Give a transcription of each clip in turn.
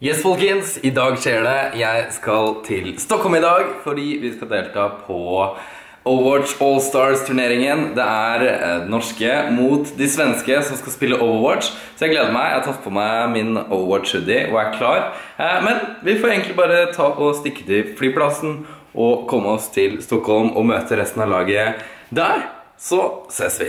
Yes, folkens. I dag skjer det. Jeg skal til Stockholm i dag fordi vi skal delta på Overwatch Allstars-turneringen. Det er eh, norske mot de svenske som skal spille Overwatch. Så jeg gleder meg. Jeg har tatt på meg min Overwatch-hoodie og er klar. Eh, men vi får egentlig bare ta og stikke til flyplassen og komme oss til Stockholm og møte resten av laget der. Så ses vi.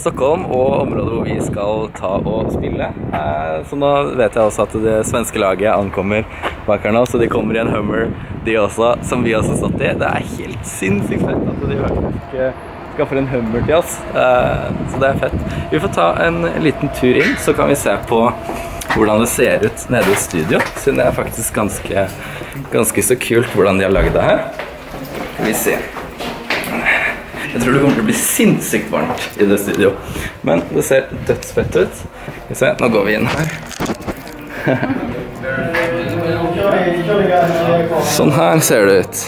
Stockholm og området hvor vi skal ta og spille. Eh, Så nå vet jeg også at det svenske laget ankommer bak her nå, så de kommer i en Hummer, de også, som vi også stått i. Det er helt sinnssykt fett at de faktisk eh, skaffer en Hummer til oss. Eh, Så det er fett. Vi får ta en liten tur inn, så kan vi se på hvordan det ser ut nede i studio, siden det er faktisk ganske, så kult hvordan de har lagd det her. Skal vi se. Jeg tror det kommer til å bli sinnssykt varmt i det studio. Men det ser dødsfett ut. Skal vi se, nå går vi inn her. Sånn her ser det ut.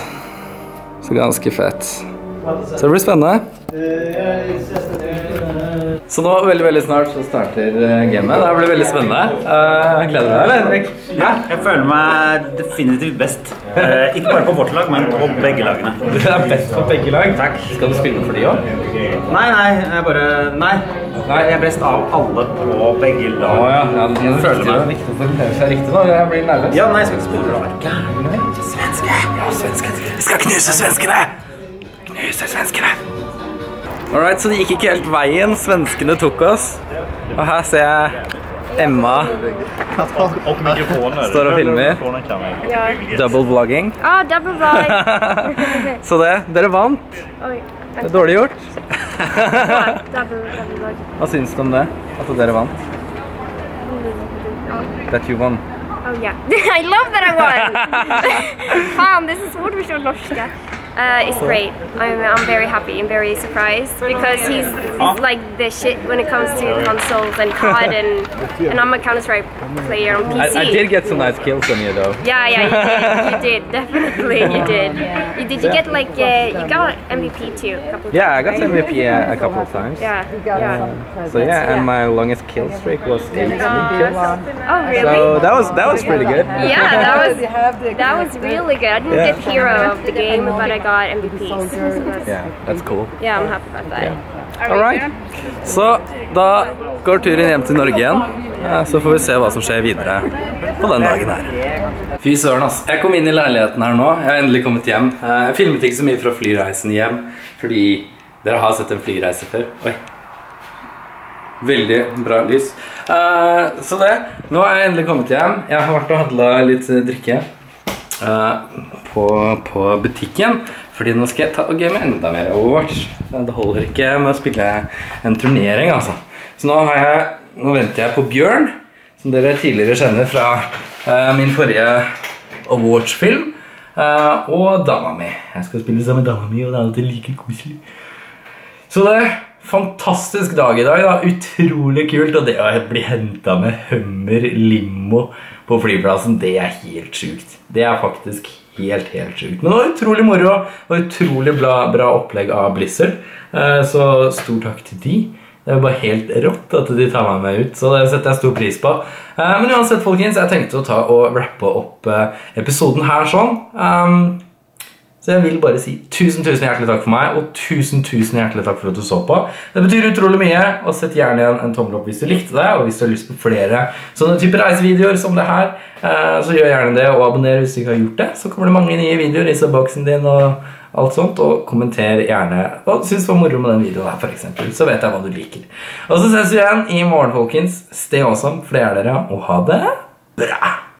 Så ganske fett. Så det blir spennende. Så nå veldig veldig snart så starter eh, gamet. Det blir veldig spennende. Uh, gleder du deg, eller Henrik? Ja, jeg føler meg definitivt best. Uh, ikke bare på vårt lag, men på begge lagene. Du er best på begge lag. Takk. Skal du spille for de òg? Nei, nei, jeg bare Nei. Nei, Jeg er best av alle på begge lag. Oh, ja. ja det er føler meg. viktig å formulere seg riktig nå. Jeg blir nervøs. Ja, nei, jeg skal ikke spille for lag. Svenske! Ja, svenske. Vi skal knuse svenskene! Knuse svenskene! Alright, så det gikk ikke helt veien. Svenskene tok oss. Og her ser jeg Emma. Står og. Ja. double vlogging. Ah, double vlog. Så det, dere vant. Det er dårlig gjort. Hva syns du om det? At dere vant? That you won. Oh yeah. I love that I won! Faen, det er så svårt å forstå norska. Uh, it's great. I'm, I'm very happy and very surprised because he's, he's like the shit when it comes to consoles and COD and, and I'm a Counter-Strike player on PC. I, I did get some nice kills on you though. Yeah, yeah, you did. You did. Definitely, you did. You did. You get like uh, you got MVP too. A couple of Yeah, I got times, MVP a, a couple of times. Yeah, yeah. So yeah, and my longest kill streak was 18 kills. Oh, really? So that was that was pretty good. Yeah, that was that was really good. I didn't Yeah. get hero of the game, but I got MVP. So that's, Yeah, that's cool. yeah, I'm happy about that. Alright. Så da går turen hjem til Norge igjen. Eh, Så får vi se hva som skjer videre på den dagen her. Fy søren, ass. Jeg kom inn i leiligheten her nå. Jeg har endelig kommet hjem. Eh, Jeg filmet ikke så mye fra flyreisen hjem, fordi dere har sett en flyreise før. Oi. Veldig bra lys. Eh, så det. Nå er jeg endelig kommet hjem. Jeg har vært og handla litt drikke eh, på, på butikken. Fordi nå skal jeg ta og game enda mer Overwatch. Det holder ikke med å spille en turnering, altså. Så nå jeg Nå venter jeg på Bjørn, som dere tidligere kjenner fra eh, min forrige Overwatch-film. eh, og dama mi. Jeg skal spille sammen med dama mi, og det er alltid like koselig. Så det er fantastisk dag i dag. da. Utrolig kult. Og det å bli henta med Hummer limo på flyplassen, det er helt sjukt. Det er faktisk helt, helt sjukt. Men det var utrolig moro og utrolig bra, bra opplegg av Blizzard. Eh, Så stor takk til de. Det er bare helt rått at de tar meg med ut, så det setter jeg stor pris på. Eh, men uansett, folkens, jeg tenkte å ta og rappe opp eh, episoden her sånn. Så jeg vil bare si tusen tusen hjertelig takk for meg, og tusen tusen hjertelig takk for at du så på. Det betyr utrolig mye, og sett gjerne igjen en tommel opp hvis du likte det, og hvis du har lyst på flere sånne typer reisevideoer som det her, eh, så gjør gjerne det, og abonner hvis du ikke har gjort det. Så kommer det mange nye videoer i subboksen din og alt sånt, og kommenter gjerne hva du synes var moro med den videoen her, eksempel. Så vet jeg hva du liker. Og så ses vi igjen i morgen, folkens. Stay awesome, for det er dere, og ha det bra!